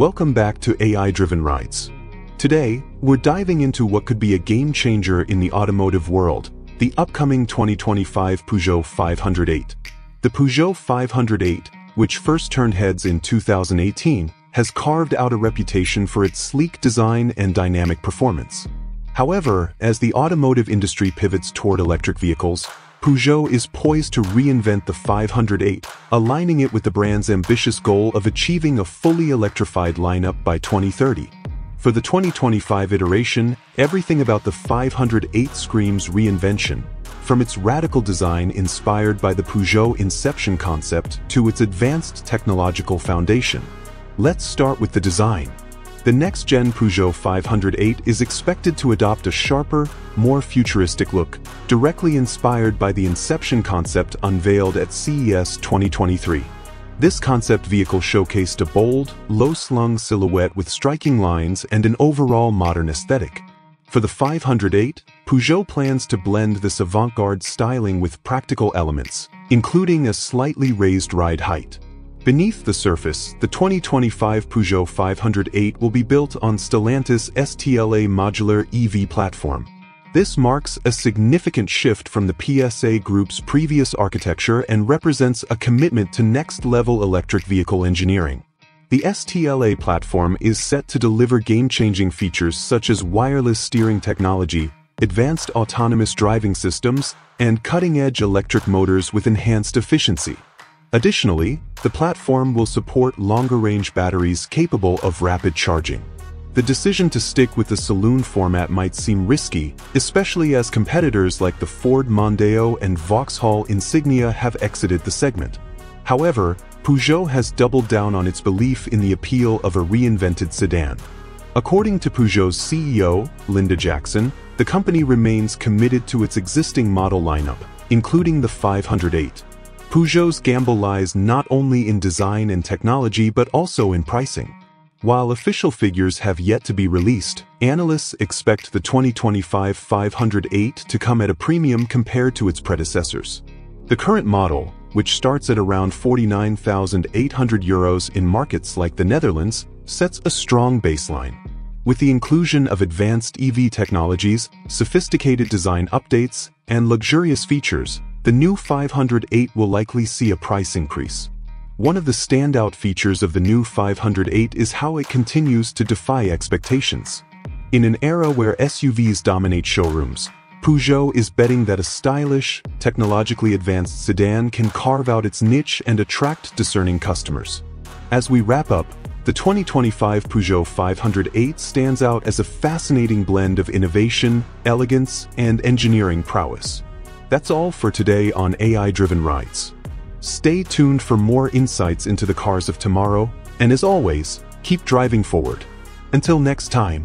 Welcome back to AI-Driven Rides. Today, we're diving into what could be a game changer in the automotive world, the upcoming 2025 Peugeot 508. The Peugeot 508, which first turned heads in 2018, has carved out a reputation for its sleek design and dynamic performance. However, as the automotive industry pivots toward electric vehicles, Peugeot is poised to reinvent the 508, aligning it with the brand's ambitious goal of achieving a fully electrified lineup by 2030. For the 2025 iteration, everything about the 508 screams reinvention, from its radical design inspired by the Peugeot Inception concept to its advanced technological foundation. Let's start with the design. The next-gen Peugeot 508 is expected to adopt a sharper, more futuristic look, directly inspired by the Inception concept unveiled at CES 2023. This concept vehicle showcased a bold, low-slung silhouette with striking lines and an overall modern aesthetic. For the 508, Peugeot plans to blend this avant-garde styling with practical elements, including a slightly raised ride height. Beneath the surface, the 2025 Peugeot 508 will be built on Stellantis STLA modular EV platform. This marks a significant shift from the PSA Group's previous architecture and represents a commitment to next-level electric vehicle engineering. The STLA platform is set to deliver game-changing features such as wireless steering technology, advanced autonomous driving systems, and cutting-edge electric motors with enhanced efficiency. Additionally, the platform will support longer-range batteries capable of rapid charging. The decision to stick with the saloon format might seem risky, especially as competitors like the Ford Mondeo and Vauxhall Insignia have exited the segment. However, Peugeot has doubled down on its belief in the appeal of a reinvented sedan. According to Peugeot's CEO, Linda Jackson, the company remains committed to its existing model lineup, including the 508. Peugeot's gamble lies not only in design and technology but also in pricing. While official figures have yet to be released, analysts expect the 2025 508 to come at a premium compared to its predecessors. The current model, which starts at around 49,800 euros in markets like the Netherlands, sets a strong baseline. With the inclusion of advanced EV technologies, sophisticated design updates, and luxurious features, the new 508 will likely see a price increase. One of the standout features of the new 508 is how it continues to defy expectations. In an era where SUVs dominate showrooms, Peugeot is betting that a stylish, technologically advanced sedan can carve out its niche and attract discerning customers. As we wrap up, the 2025 Peugeot 508 stands out as a fascinating blend of innovation, elegance, and engineering prowess. That's all for today on AI-Driven Rides. Stay tuned for more insights into the cars of tomorrow, and as always, keep driving forward. Until next time,